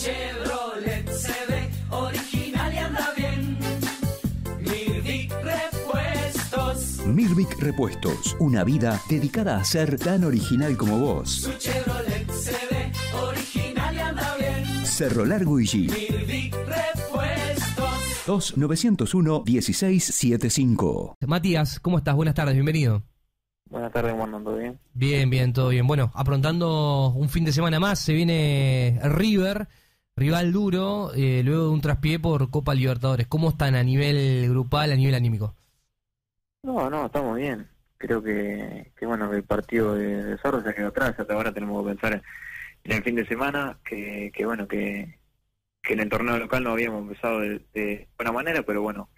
Chevrolet se ve original y anda bien. Mirvic Repuestos. Mirvic Repuestos, una vida dedicada a ser tan original como vos. Su Chevrolet se ve original y anda bien. Cerro Largo y G. Mirvic Repuestos. 2901-1675. Matías, ¿cómo estás? Buenas tardes, bienvenido. Buenas tardes, ¿cómo andan? ¿Todo bien? Bien, bien, todo bien. Bueno, aprontando un fin de semana más, se viene River, rival duro, eh, luego de un traspié por Copa Libertadores. ¿Cómo están a nivel grupal, a nivel anímico? No, no, estamos bien. Creo que, que bueno, que el partido de, de Zorro se quedó atrás. Hasta ahora tenemos que pensar en el fin de semana, que, que bueno, que, que en el torneo local no habíamos empezado de, de buena manera, pero bueno,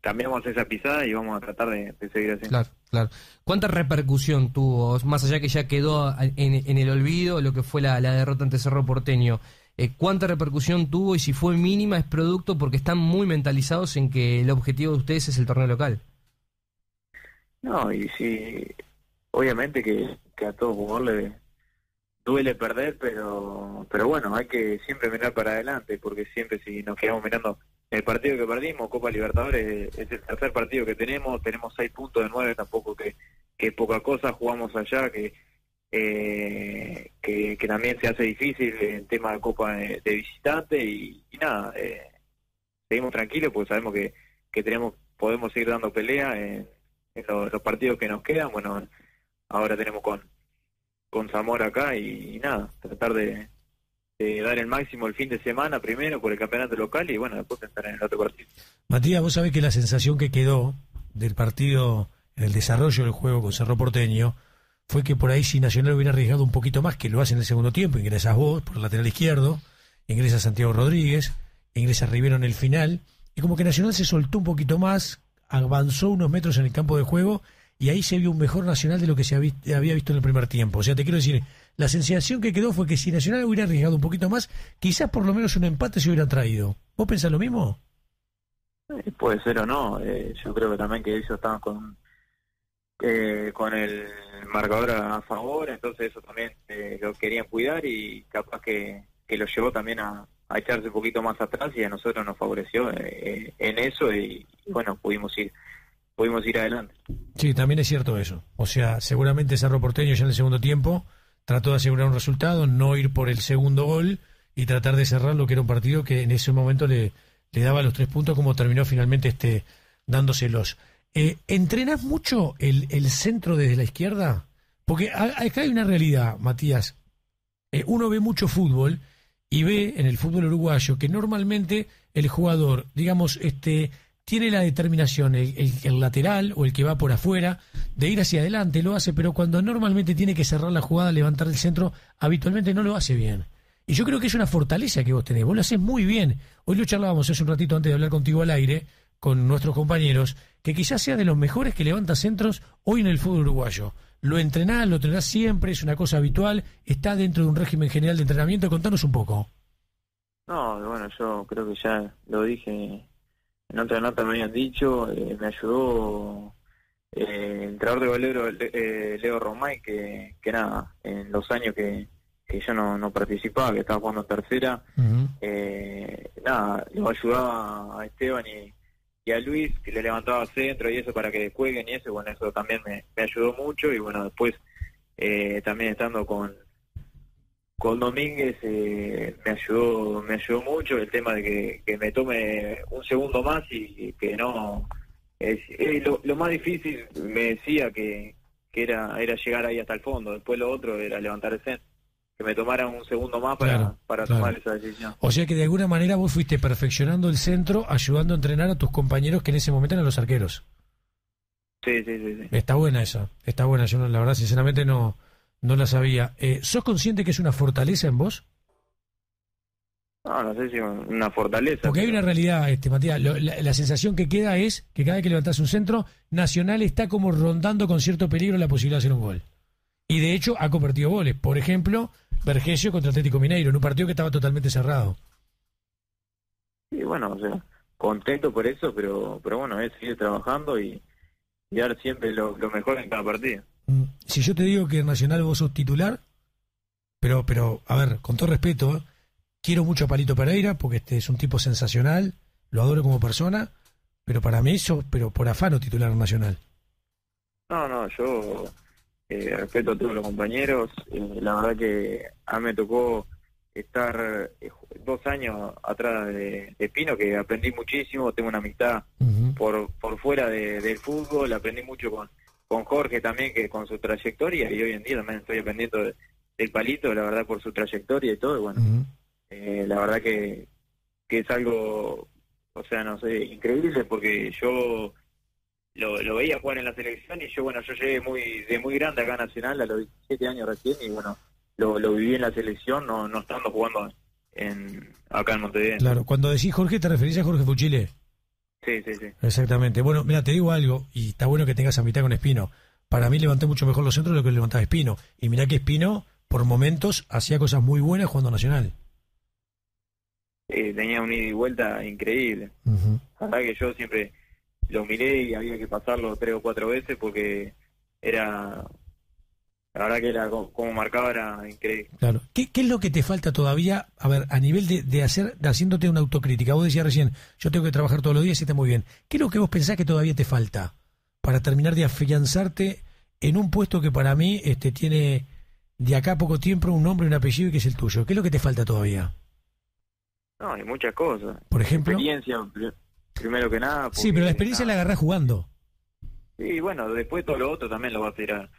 cambiamos esa pisada y vamos a tratar de, de seguir así. Claro, claro. ¿Cuánta repercusión tuvo, más allá que ya quedó en, en el olvido lo que fue la, la derrota ante Cerro Porteño? Eh, ¿Cuánta repercusión tuvo y si fue mínima es producto porque están muy mentalizados en que el objetivo de ustedes es el torneo local? No, y sí, obviamente que, a todo jugador le duele perder, pero pero bueno, hay que siempre mirar para adelante, porque siempre si nos quedamos mirando el partido que perdimos, Copa Libertadores, es el tercer partido que tenemos, tenemos seis puntos de nueve, tampoco que, que poca cosa, jugamos allá, que, eh, que, también se hace difícil el tema de Copa de, de visitante y, nada, eh, seguimos tranquilos porque sabemos que, que tenemos podemos seguir dando pelea en, en los, partidos que nos quedan, bueno, ahora tenemos con con Zamora acá y, nada, tratar de, de dar el máximo el fin de semana primero por el campeonato local y bueno, después pensar en el otro partido. Matías, vos sabés que la sensación que quedó del partido en el desarrollo del juego con Cerro Porteño fue que por ahí si Nacional hubiera arriesgado un poquito más, que lo hace en el segundo tiempo, ingresas vos por el lateral izquierdo, ingresa Santiago Rodríguez, ingresa Rivero en el final, y como que Nacional se soltó un poquito más, avanzó unos metros en el campo de juego y ahí se vio un mejor Nacional de lo que se había visto en el primer tiempo. O sea, te quiero decir, la sensación que quedó fue que si Nacional hubiera arriesgado un poquito más, quizás por lo menos un empate se hubiera traído. ¿Vos pensás lo mismo? Eh, puede ser o no, eh, yo creo que también que ellos estaban con eh, con el marcador a favor, entonces eso también eh, lo querían cuidar y capaz que, que lo llevó también a, echarse un poquito más atrás y a nosotros nos favoreció eh, en eso y, y bueno, pudimos ir pudimos ir adelante. Sí, también es cierto eso. O sea, seguramente Cerro Porteño ya en el segundo tiempo trató de asegurar un resultado, no ir por el segundo gol y tratar de cerrar lo que era un partido que en ese momento le, le daba los tres puntos como terminó finalmente este dándoselos. Eh, ¿Entrenás mucho el, el centro desde la izquierda? Porque acá hay una realidad, Matías. Eh, uno ve mucho fútbol y ve en el fútbol uruguayo que normalmente el jugador, digamos, este tiene la determinación, el, el- el lateral o el que va por afuera, de ir hacia adelante, lo hace, pero cuando normalmente tiene que cerrar la jugada, levantar el centro, habitualmente no lo hace bien. Y yo creo que es una fortaleza que vos tenés, vos lo haces muy bien. Hoy lo charlábamos hace un ratito antes de hablar contigo al aire, con nuestros compañeros, que quizás sea de los mejores que levanta centros hoy en el fútbol uruguayo. Lo entrenás, lo entrenás siempre, es una cosa habitual, está dentro de un régimen general de entrenamiento. Contanos un poco. No, bueno, yo creo que ya lo dije en otra nota me habían dicho, eh, me ayudó eh, el entrenador de golero eh, Leo Romay, que, que nada, en los años que, que yo no, no participaba, que estaba jugando tercera, eh, nada, lo ayudaba a Esteban y, y a Luis, que le levantaba centro y eso para que jueguen y eso, bueno, eso también me, ayudó mucho y bueno, después eh, también estando con con Domínguez eh, me ayudó me ayudó mucho el tema de que, me tome un segundo más y que no lo, lo más difícil me decía que, que era era llegar ahí hasta el fondo después lo otro era levantar el centro que me tomara un segundo más para, Claro, para claro. tomar esa decisión O sea que de alguna manera vos fuiste perfeccionando el centro, ayudando a entrenar a tus compañeros que en ese momento eran los arqueros. sí sí sí, sí. Está buena esa, está buena. Yo no- la verdad, sinceramente, no, no la sabía. Eh, ¿Sos consciente que es una fortaleza en vos? no no sé si una fortaleza Porque hay una realidad, este Matías. lo- la, la sensación que queda es que cada vez que levantás un centro, Nacional está como rondando con cierto peligro la posibilidad de hacer un gol. Y de hecho ha convertido goles. Por ejemplo, Vergesio contra Atlético Mineiro, en un partido que estaba totalmente cerrado. y bueno o sea contento por eso pero pero bueno es seguir trabajando y, y dar siempre lo, lo mejor en cada partido Mm, Si yo te digo que en Nacional vos sos titular, pero, pero, a ver, con todo respeto, ¿eh? quiero mucho a Palito Pereira porque este es un tipo sensacional, lo adoro como persona, pero para mí eso, pero por afano titular nacional. No, no, yo eh, respeto a todos los compañeros. eh, la verdad que a mí me tocó estar eh, dos años atrás de, de Pino, que aprendí muchísimo, tengo una amistad por, por fuera de- del fútbol, aprendí mucho con, con Jorge también, que con su trayectoria, y hoy en día también estoy aprendiendo de- del palito, la verdad, por su trayectoria y todo, y bueno, eh, la verdad que, que es algo, o sea, no sé, increíble porque yo lo, lo veía jugar en la selección y yo, bueno, yo llegué muy de muy grande acá a Nacional a los 17 años recién y bueno, lo, lo viví en la selección, no, no estando jugando en acá en Montevideo. Claro, cuando decís Jorge, te referís a Jorge Fuchile. Sí, sí, sí. Exactamente. Bueno, mira, te digo algo, y está bueno que tengas amistad con Espino. Para mí levanté mucho mejor los centros de lo que levantaba Espino. Y mirá que Espino, por momentos, hacía cosas muy buenas jugando Nacional. Eh, tenía un ida y vuelta increíble. Ujú. La verdad que yo siempre lo miré y había que pasarlo tres o cuatro veces porque era, la verdad que era co- como marcaba era increíble. Claro. ¿Qué, qué es lo que te falta todavía? A ver, a nivel de, de hacer, de haciéndote una autocrítica. Vos decías recién, yo tengo que trabajar todos los días y está muy bien. ¿Qué es lo que vos pensás que todavía te falta para terminar de afianzarte en un puesto que para mí este, tiene de acá a poco tiempo un nombre y un apellido y que es el tuyo? ¿Qué es lo que te falta todavía? No, hay muchas cosas. Por ejemplo. Experiencia, primero que nada. Sí, pero la experiencia la agarrás jugando. Sí, bueno, después todo lo otro también lo vas a ir, a-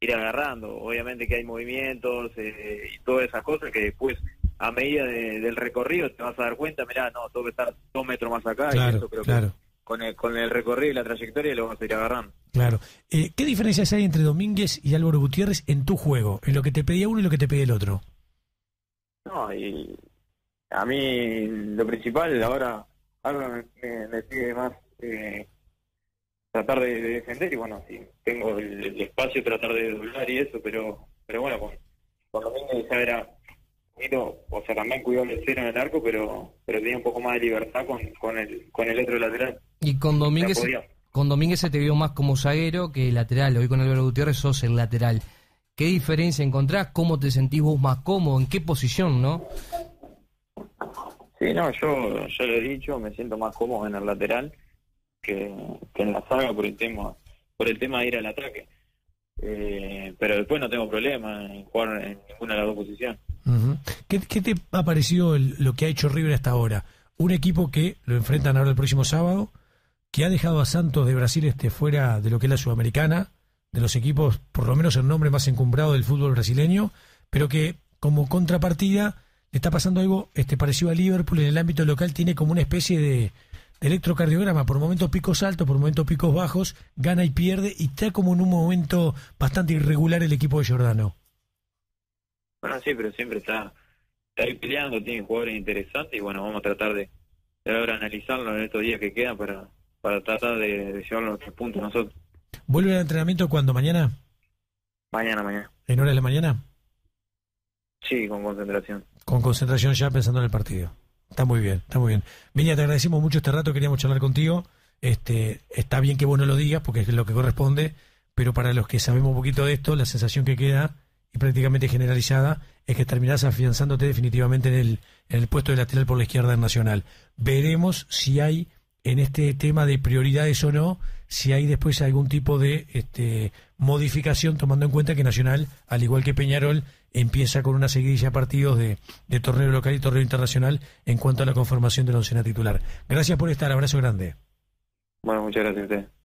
ir agarrando. Obviamente que hay movimientos eh, y todas esas cosas que después, a medida de- del recorrido, te vas a dar cuenta, mirá, no, tengo que estar dos metros más acá. y Claro, eso creo claro. que con el, con el recorrido y la trayectoria lo vas a ir agarrando. Claro. Eh, ¿Qué diferencias hay entre Domínguez y Álvaro Gutiérrez en tu juego? En lo que te pedía uno y lo que te pedía el otro. No, y a mí lo principal ahora, ahora me, me, me pide más eh, tratar de, de defender y bueno, si tengo el, el espacio tratar de doblar y eso, pero pero bueno, con, con Domínguez ya era, poquito, o sea, también cuidó el cero en el arco, pero pero tenía un poco más de libertad con, con, el, con el otro lateral. Y con Domínguez, con Domínguez se te vio más como zaguero que lateral. Hoy con Álvaro Gutiérrez sos el lateral. ¿Qué diferencia encontrás? ¿Cómo te sentís vos más cómodo? ¿En qué posición, no? Sí, no, yo ya lo he dicho, me siento más cómodo en el lateral que, en la saga por el tema por el tema de ir al ataque. Eh, pero después no tengo problema en jugar en ninguna de las dos posiciones. ¿Qué, te ha parecido el- lo que ha hecho River hasta ahora? Un equipo que lo enfrentan ahora el próximo sábado, que ha dejado a Santos de Brasil este fuera de lo que es la Sudamericana, de los equipos, por lo menos el nombre más encumbrado del fútbol brasileño, pero que como contrapartida está pasando algo este parecido a Liverpool en el ámbito local, tiene como una especie de, de electrocardiograma, por momentos picos altos, por momentos picos bajos, gana y pierde, y está como en un momento bastante irregular el equipo de Giordano. Bueno, sí, pero siempre está, está ahí peleando, tiene jugadores interesantes y bueno, vamos a tratar de, de ahora analizarlo en estos días que quedan para, para tratar de, de llevarlo a nuestros puntos nosotros. ¿Vuelve al entrenamiento cuando? ¿Mañana? Mañana, mañana. ¿En hora de la mañana? Sí, con concentración. Con concentración ya pensando en el partido. Está muy bien, está muy bien. Viña, te agradecemos mucho este rato, queríamos charlar contigo. Este, está bien que vos no lo digas porque es lo que corresponde, pero para los que sabemos un poquito de esto, la sensación que queda y prácticamente generalizada es que terminás afianzándote definitivamente en el, en el puesto de lateral por la izquierda en Nacional. Veremos si hay en este tema de prioridades o no, si hay después algún tipo de este, modificación tomando en cuenta que Nacional, al igual que Peñarol, empieza con una seguidilla de partidos de, torneo local y torneo internacional en cuanto a la conformación de la oncena titular. Gracias por estar, abrazo grande. Bueno, muchas gracias a ustedes.